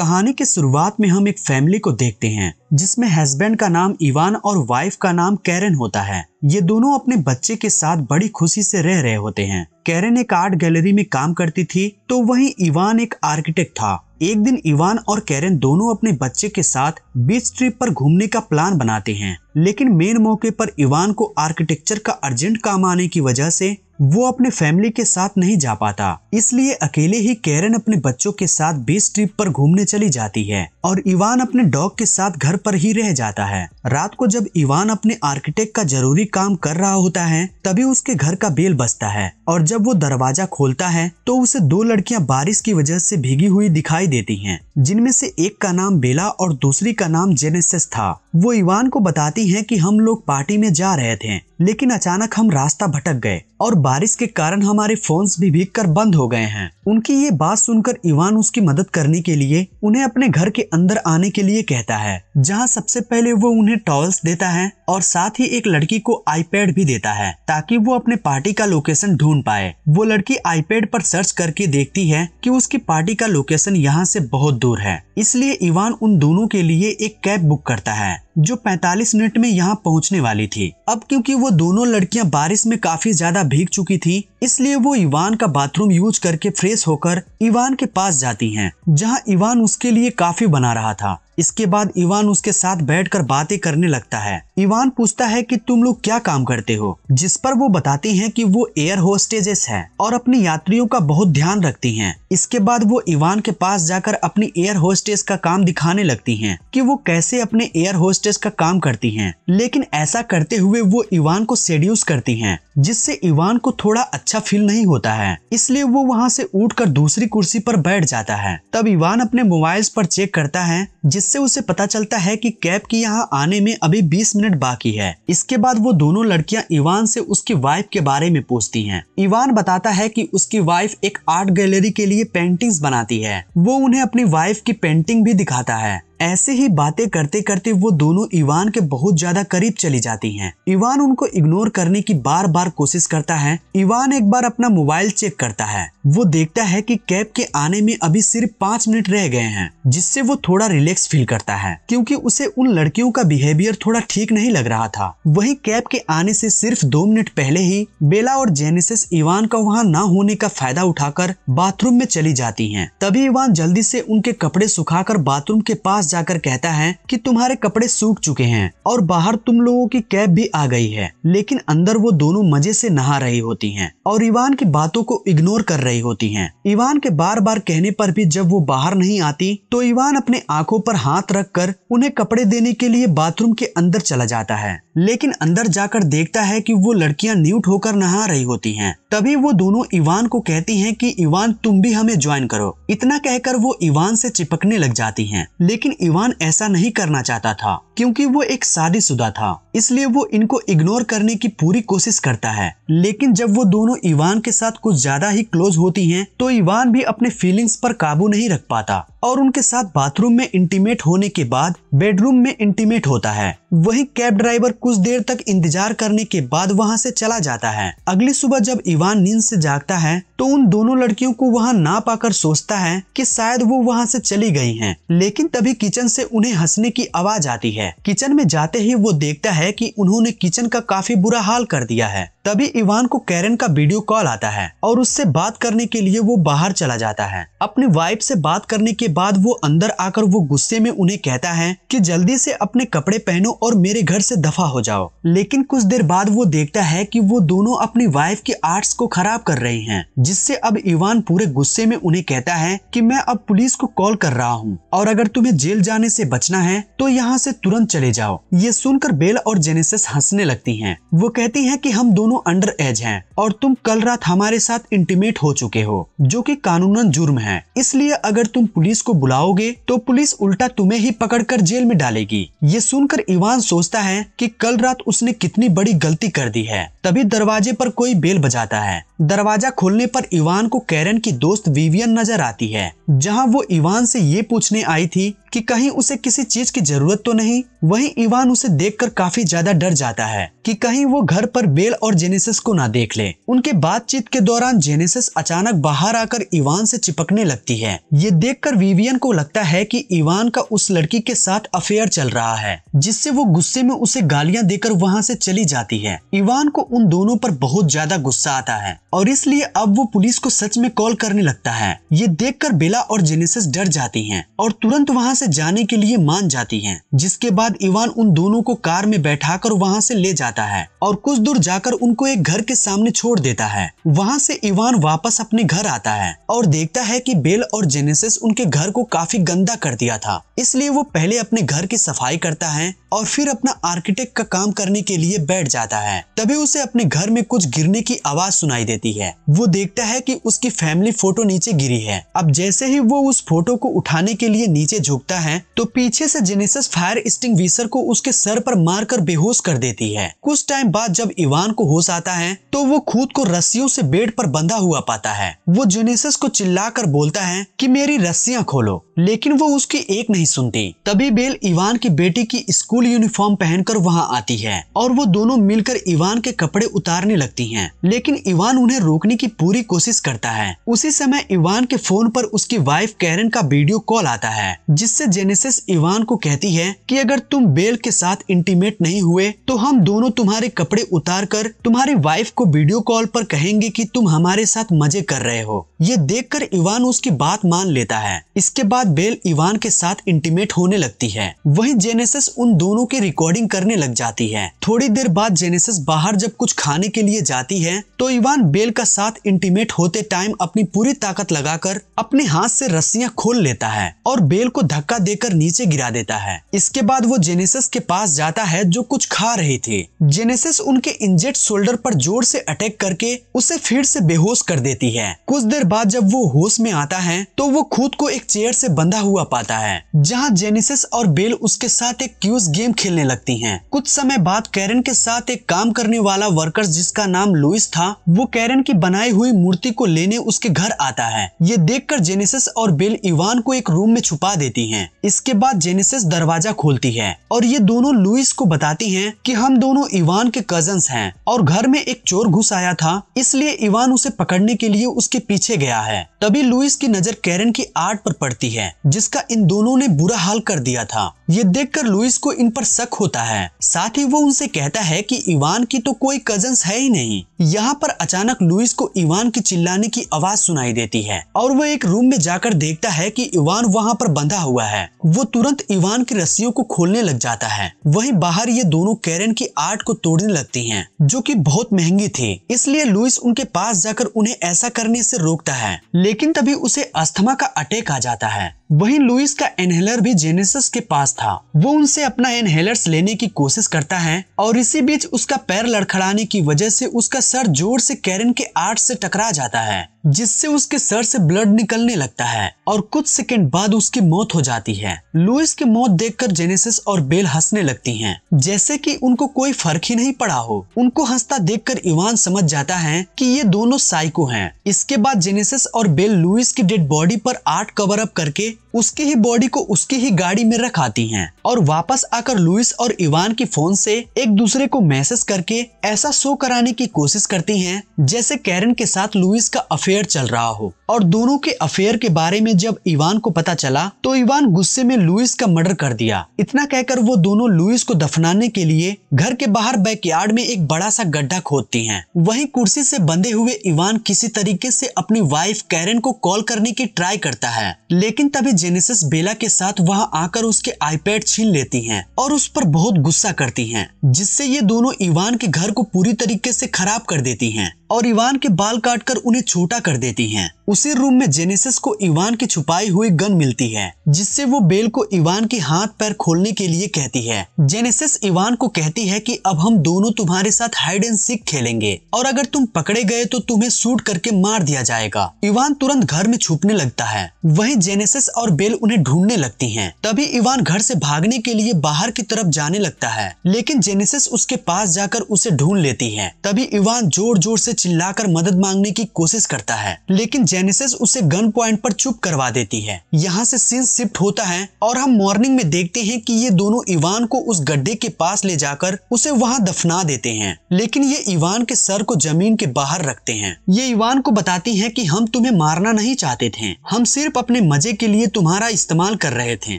कहानी की शुरुआत में हम एक फैमिली को देखते हैं, जिसमें हस्बैंड का नाम इवान और वाइफ का नाम कैरन होता है। ये दोनों अपने बच्चे के साथ बड़ी खुशी से रह रहे होते हैं। कैरन एक आर्ट गैलरी में काम करती थी तो वहीं इवान एक आर्किटेक्ट था। एक दिन इवान और कैरन दोनों अपने बच्चे के साथ बीच ट्रिप पर घूमने का प्लान बनाते हैं। लेकिन मेन मौके पर इवान को आर्किटेक्चर का अर्जेंट काम आने की वजह से वो अपने फैमिली के साथ नहीं जा पाता। इसलिए अकेले ही कैरन अपने बच्चों के साथ बीच ट्रिप पर घूमने चली जाती है और इवान अपने डॉग के साथ घर पर ही रह जाता है। रात को जब इवान अपने आर्किटेक्ट का ज़रूरी काम कर रहा होता है तभी उसके घर का बेल बजता है और जब वो दरवाज़ा खोलता है तो उसे दो लड़कियाँ बारिश की वजह से भीगी हुई दिखाई देती हैं, जिनमें से एक का नाम बेला और दूसरी का नाम जेनेसिस था। वो इवान को बताती हैं कि हम लोग पार्टी में जा रहे थे। लेकिन अचानक हम रास्ता भटक गए और बारिश के कारण हमारे फोन्स भी भीग कर बंद हो गए हैं। उनकी ये बात सुनकर इवान उसकी मदद करने के लिए उन्हें अपने घर के अंदर आने के लिए कहता है, जहाँ सबसे पहले वो उन्हें टॉवल्स देता है और साथ ही एक लड़की को आईपैड भी देता है, ताकि वो अपने पार्टी का लोकेशन ढूंढ पाए। वो लड़की आईपैड पर सर्च करके देखती है कि उसकी पार्टी का लोकेशन यहाँ से बहुत दूर है। इसलिए इवान उन दोनों के लिए एक कैब बुक करता है जो 45 मिनट में यहाँ पहुँचने वाली थी। अब क्योंकि वो दोनों लड़कियाँ बारिश में काफ़ी ज़्यादा भीग चुकी थी इसलिए वो इवान का बाथरूम यूज़ करके फ्रेश होकर इवान के पास जाती हैं, जहाँ इवान उसके लिए काफ़ी बना रहा था। इसके बाद इवान उसके साथ बैठकर बातें करने लगता है इवान पूछता है कि तुम लोग क्या काम करते हो, जिस पर वो बताती हैं कि वो एयर होस्टेजेस है और अपने यात्रियों का बहुत ध्यान रखती हैं। इसके बाद वो इवान के पास जाकर अपनी एयर होस्टेस का काम दिखाने लगती हैं कि वो कैसे अपने एयर होस्टेस का काम करती हैं। लेकिन ऐसा करते हुए वो इवान को सेड्यूस करती हैं, जिससे इवान को थोड़ा अच्छा फील नहीं होता है इसलिए वो वहाँ से उठकर दूसरी कुर्सी पर बैठ जाता है तब इवान अपने मोबाइल पर चेक करता है जिससे उसे पता चलता है कि कैब की यहाँ आने में अभी 20 मिनट बाकी है। इसके बाद वो दोनों लड़कियाँ इवान से उसकी वाइफ के बारे में पूछती हैं। इवान बताता है कि उसकी वाइफ एक आर्ट गैलरी के लिए पेंटिंग्स बनाती है। वो उन्हें अपनी वाइफ की पेंटिंग भी दिखाता है। ऐसे ही बातें करते करते वो दोनों इवान के बहुत ज़्यादा करीब चली जाती हैं। इवान उनको इग्नोर करने की बार बार कोशिश करता है। इवान एक बार अपना मोबाइल चेक करता है। वो देखता है कि कैब के आने में अभी सिर्फ़ पाँच मिनट रह गए हैं, जिससे वो थोड़ा रिलैक्स फील करता है, क्योंकि उसे उन लड़कियों का बिहेवियर थोड़ा ठीक नहीं लग रहा था। वही कैब के आने से सिर्फ़ दो मिनट पहले ही बेला और जेनेसिस इवान का वहाँ न होने का फ़ायदा उठाकर बाथरूम में चली जाती है। तभी इवान जल्दी से उनके कपड़े सुखाकर बाथरूम के पास जाकर कहता है कि तुम्हारे कपड़े सूख चुके हैं और बाहर तुम लोगों की कैब भी आ गई है, लेकिन अंदर वो दोनों मज़े से नहा रही होती हैं और इवान की बातों को इग्नोर कर रही होती हैं। इवान के बार बार कहने पर भी जब वो बाहर नहीं आती तो इवान अपने आँखों पर हाथ रख कर उन्हें कपड़े देने के लिए बाथरूम के अंदर चला जाता है लेकिन अंदर जाकर देखता है कि वो लड़कियाँ न्यूट होकर नहा रही होती हैं। तभी वो दोनों इवान को कहती हैं कि, इवान, तुम भी हमें ज्वाइन करो इतना कहकर वो इवान से चिपकने लग जाती हैं। लेकिन इवान ऐसा नहीं करना चाहता था क्योंकि वो एक शादीशुदा था। इसलिए वो इनको इग्नोर करने की पूरी कोशिश करता है। लेकिन जब वो दोनों इवान के साथ कुछ ज़्यादा ही क्लोज होती हैं, तो इवान भी अपने फीलिंग्स पर काबू नहीं रख पाता और उनके साथ बाथरूम में इंटीमेट होने के बाद बेडरूम में इंटीमेट होता है। वही कैब ड्राइवर कुछ देर तक इंतज़ार करने के बाद वहाँ से चला जाता है। अगली सुबह जब इवान नींद से जागता है तो उन दोनों लड़कियों को वहाँ ना पाकर सोचता है कि शायद वो वहाँ से चली गई हैं। लेकिन तभी किचन से उन्हें हंसने की आवाज़ आती है। किचन में जाते ही वो देखता है कि उन्होंने किचन का काफ़ी बुरा हाल कर दिया है। तभी इवान को कैरन का वीडियो कॉल आता है और उससे बात करने के लिए वो बाहर चला जाता है। अपनी वाइफ से बात करने के बाद वो अंदर आकर वो गुस्से में उन्हें कहता है कि जल्दी से अपने कपड़े पहनो और मेरे घर से दफ़ा हो जाओ। लेकिन कुछ देर बाद वो देखता है कि वो दोनों अपनी वाइफ की आर्ट्स को खराब कर रहे हैं, जिससे अब इवान पूरे गुस्से में उन्हें कहता है कि मैं अब पुलिस को कॉल कर रहा हूँ और अगर तुम्हें जेल जाने से बचना है तो यहाँ से तुरंत चले जाओ। ये सुनकर बेल और जेनेसिस हंसने लगती है। वो कहती है की हम दोनों अंडर एज हैं और तुम कल रात हमारे साथ इंटीमेट हो चुके हो, जो कि कानूनन जुर्म है। इसलिए अगर तुम पुलिस को बुलाओगे तो पुलिस उल्टा तुम्हें ही पकड़कर जेल में डालेगी। ये सुनकर इवान सोचता है कि कल रात उसने कितनी बड़ी गलती कर दी है। तभी दरवाजे पर कोई बेल बजाता है। दरवाज़ा खोलने पर इवान को कैरन की दोस्त विवियन नज़र आती है, जहाँ वो इवान से ये पूछने आई थी कि कहीं उसे किसी चीज़ की ज़रूरत तो नहीं? वहीं इवान उसे देखकर काफ़ी ज़्यादा डर जाता है कि कहीं वो घर पर बेल और जेनेसिस को ना देख ले। उनके बातचीत के दौरान जेनेसिस अचानक बाहर आकर इवान से चिपकने लगती है। ये देखकर विवियन को लगता है कि इवान का उस लड़की के साथ अफेयर चल रहा है, जिससे वो गुस्से में उसे गालियाँ देकर वहाँ से चली जाती है। इवान को उन दोनों पर बहुत ज़्यादा गुस्सा आता है, और इसलिए अब वो पुलिस को सच में कॉल करने लगता है। ये देखकर बेला और जेनेसिस डर जाती हैं, और तुरंत वहाँ से जाने के लिए मान जाती हैं, जिसके बाद इवान उन दोनों को कार में बैठाकर वहाँ से ले जाता है, और कुछ दूर जाकर उनको एक घर के सामने छोड़ देता है। वहाँ से इवान वापस अपने घर आता है और देखता है कि बेल और जेनेसिस उनके घर को काफ़ी गंदा कर दिया था। इसलिए वो पहले अपने घर की सफ़ाई करता है और फिर अपना आर्किटेक्ट का काम करने के लिए बैठ जाता है। तभी उसे अपने घर में कुछ गिरने की आवाज़ सुनाई देती है। वो देखता है कि उसकी फैमिली फ़ोटो नीचे गिरी है। अब जैसे ही वो उस फ़ोटो को उठाने के लिए नीचे झुकता है तो पीछे से जेनेसिस फायर स्टिंग को उसके सर पर मारकर बेहोश कर देती है। कुछ टाइम बाद जब इवान को होश आता है तो वो खुद को रस्सियों से बेड पर बंधा हुआ पाता है। वो जेनेसिस को चिल्लाकर बोलता है कि मेरी रस्सियाँ खोलो। लेकिन वो उसकी एक नहीं सुनती। तभी बेल इवान की बेटी की स्कूल यूनिफॉर्म पहनकर वहाँ आती है और वो दोनों मिलकर इवान के कपड़े उतारने लगती हैं। लेकिन इवान उन्हें रोकने की पूरी कोशिश करता है। उसी समय इवान के फ़ोन पर उसकी वाइफ कैरन का वीडियो कॉल आता है, जिससे जेनेसिस इवान को कहती है कि अगर तुम बेल के साथ इंटीमेट नहीं हुए तो हम दोनों तुम्हारे कपड़े उतार कर तुम्हारी वाइफ को वीडियो कॉल पर कहेंगे कि तुम हमारे साथ मज़े कर रहे हो। ये देखकर इवान उसकी बात मान लेता है। इसके बाद बेल इवान के साथ इंटीमेट होने लगती है। वहीं जेनेसिस उन दोनों की रिकॉर्डिंग करने लग जाती है। थोड़ी देर बाद जेनेसिस बाहर जब कुछ खाने के लिए जाती है तो इवान बेल का साथ इंटीमेट होते टाइम अपनी पूरी ताकत लगाकर अपने हाथ से रस्सियाँ खोल लेता है और बेल को धक्का देकर नीचे गिरा देता है। इसके बाद वो जेनेसिस के पास जाता है जो कुछ खा रही थी। जेनेसिस उनके इंजेट शोल्डर पर ज़ोर से अटैक करके उसे फिर से बेहोश कर देती है। कुछ देर बाद जब वो होश में आता है तो वो खुद को एक चेयर से बंधा हुआ पाता है, जहाँ जेनेसिस और बेल उसके साथ एक क्यूज गेम खेलने लगती हैं। कुछ समय बाद कैरन के साथ एक काम करने वाला वर्कर जिसका नाम लुइस था, वो कैरन की बनाई हुई मूर्ति को लेने उसके घर आता है ये देखकर जेनेसिस और बेल इवान को एक रूम में छुपा देती हैं। इसके बाद जेनेसिस दरवाज़ा खोलती है और ये दोनों लुइस को बताती हैं कि हम दोनों इवान के कज़न हैं और घर में एक चोर घुस आया था, इसलिए इवान उसे पकड़ने के लिए उसके पीछे गया है तभी लुइस की नज़र कैरन की आर्ट पर पड़ती है जिसका इन दोनों ने बुरा हाल कर दिया था। ये देखकर लुइस को इन पर शक होता है। साथ ही वो उनसे कहता है कि इवान की तो कोई कज़न है ही नहीं। यहाँ पर अचानक लुइस को इवान की चिल्लाने की आवाज़ सुनाई देती है और वो एक रूम में जाकर देखता है कि इवान वहाँ पर बंधा हुआ है। वो तुरंत इवान की रस्सियों को खोलने लग जाता है। वहीं बाहर ये दोनों कैरन की आर्ट को तोड़ने लगती हैं, जो कि बहुत महँगी थी। इसलिए लुइस उनके पास जाकर उन्हें ऐसा करने से रोकता है लेकिन तभी उसे अस्थमा का अटैक आ जाता है। वहीं लुइस का एनहेलर भी जेनेसिस के पास था। वो उनसे अपना इनहेलर्स लेने की कोशिश करता है और इसी बीच उसका पैर लड़खड़ाने की वजह से उसका सर ज़ोर से कैरन के आर्ट से टकरा जाता है। जिससे उसके सर से ब्लड निकलने लगता है और कुछ सेकंड बाद उसकी मौत हो जाती है। लुइस की मौत देखकर जेनेसिस और बेल हंसने लगती हैं, जैसे कि उनको कोई फ़र्क ही नहीं पड़ा हो। उनको हंसता देखकर इवान समझ जाता है कि ये दोनों साइको हैं। इसके बाद जेनेसिस और बेल लुइस की डेड बॉडी पर आर्ट कवर अप करके उसकी ही बॉडी को उसकी ही गाड़ी में रख आती हैं और वापस आकर लुइस और इवान की फ़ोन से एक दूसरे को मैसेज करके ऐसा शो कराने की कोशिश करती हैं जैसे कैरन के साथ लुइस का अफेयर चल रहा हो। और दोनों के अफेयर के बारे में जब इवान को पता चला तो इवान गुस्से में लुइस का मर्डर कर दिया। इतना कहकर वो दोनों लुइस को दफनाने के लिए घर के बाहर बैकयार्ड में एक बड़ा सा गड्ढा खोदती हैं। वहीं कुर्सी से बंधे हुए इवान किसी तरीके से अपनी वाइफ कैरन को कॉल करने की ट्राई करता है। लेकिन तभी जेनेसिस बेला के साथ वहाँ आकर उसके आईपैड छीन लेती हैं और उस पर बहुत गुस्सा करती हैं, जिससे ये दोनों इवान के घर को पूरी तरीके से खराब कर देती हैं। और इवान के बाल काटकर उन्हें छोटा कर देती हैं। उसी रूम में जेनेसिस को इवान की छुपाई हुई गन मिलती है, जिससे वो बेल को इवान के हाथ पैर खोलने के लिए कहती है। जेनेसिस इवान को कहती है कि अब हम दोनों तुम्हारे साथ हाइड एंड सीख खेलेंगे, और अगर तुम पकड़े गए तो तुम्हें शूट करके मार दिया जाएगा। इवान तुरंत घर में छुपने लगता है। वही जेनेसिस और बेल उन्हें ढूँढने लगती है। तभी इवान घर से भागने के लिए बाहर की तरफ़ जाने लगता है, लेकिन जेनेसिस उसके पास जाकर उसे ढूंढ लेती है। तभी इवान ज़ोर ज़ोर से चिल्लाकर मदद मांगने की कोशिश करता है, लेकिन जेनेसिस उसे गन पॉइंट पर चुप करवा देती है। यहाँ से सीन शिफ्ट होता है और हम मॉर्निंग में देखते हैं कि ये दोनों इवान को उस गड्ढे के पास ले जाकर उसे वहाँ दफना देते हैं। लेकिन ये इवान के सर को ज़मीन के बाहर रखते हैं। ये इवान को बताती है की हम तुम्हें मारना नहीं चाहते थे। हम सिर्फ़ अपने मज़े के लिए तुम्हारा इस्तेमाल कर रहे थे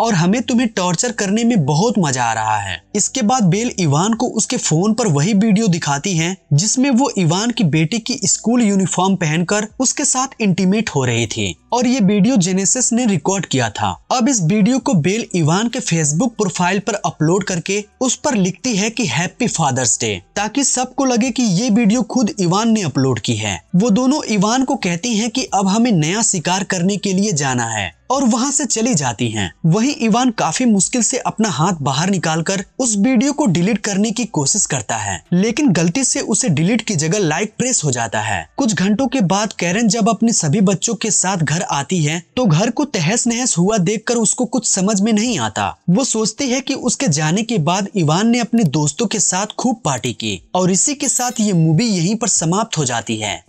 और हमें तुम्हें टॉर्चर करने में बहुत मज़ा आ रहा है। इसके बाद बेल इवान को उसके फ़ोन पर वही वीडियो दिखाती है, जिसमें वो इवान की बेटी की स्कूल यूनिफॉर्म पहनकर उसके साथ इंटीमेट हो रही थी और ये वीडियो जेनेसिस ने रिकॉर्ड किया था। अब इस वीडियो को बेल इवान के फेसबुक प्रोफ़ाइल पर अपलोड करके उस पर लिखती है कि हैप्पी फादर्स डे ताकि सबको लगे कि ये वीडियो खुद इवान ने अपलोड की है। वो दोनों इवान को कहती हैं कि अब हमें नया शिकार करने के लिए जाना है। और वहाँ से चली जाती हैं। वहीं इवान काफ़ी मुश्किल से अपना हाथ बाहर निकालकर उस वीडियो को डिलीट करने की कोशिश करता है, लेकिन गलती से उसे डिलीट की जगह लाइक प्रेस हो जाता है। कुछ घंटों के बाद कैरन जब अपने सभी बच्चों के साथ घर आती है तो घर को तहस नहस हुआ देखकर उसको कुछ समझ में नहीं आता। वो सोचती है की उसके जाने के बाद इवान ने अपने दोस्तों के साथ खूब पार्टी की, और इसी के साथ ये मूवी यही पर समाप्त हो जाती है।